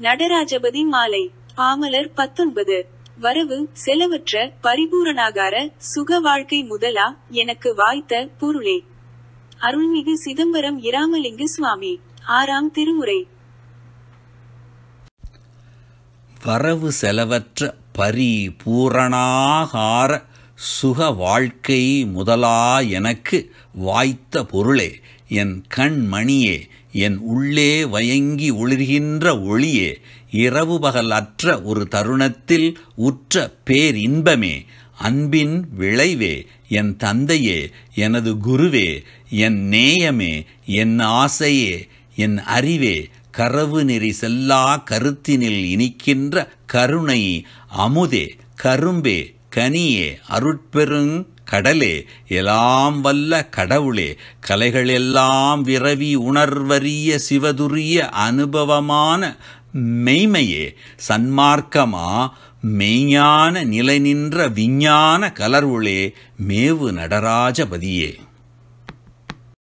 நடராஜபதி மாலை பாமலர் பத்தொன்பது. வரவு செலவற்ற பரிபூரணாகார சுக வாழ்க்கை முதலா எனக்கு வாய்த்த பொருளே. அருள்மிகு சிதம்பரம் இராமலிங்க சுவாமி ஆறாம் திருமுறை. வரவு செலவற்ற பரிபூரணாகார சுக வாழ்க்கை முதலா எனக்கு வாய்த்த பொருளே என் கண்மணியே என் உள்ளே வயங்கி ஒளிர்கின்ற ஒளியே இரவு பகல் அற்ற ஒரு தருணத்தில் உற்ற பேரின்பமே அன்பின் விளைவே என் தந்தையே எனது குருவே என் நேயமே என் ஆசையே என் அறிவே கரவு நெறி செல்லா கருத்தினில் இனிக்கின்ற கருணை அமுதே கரும்பே கனியே அருட்பெருங் கடலே எல்லாம் வல்ல கடவுளே கலைகளெல்லாம் விரவி உணர்வறிய சிவதுரிய அனுபவமான மெய்மையே சன்மார்க்கமா மெய்ஞான நிலை நின்ற விஞ்ஞான கலர்வுளே மேவு நடராஜபதியே.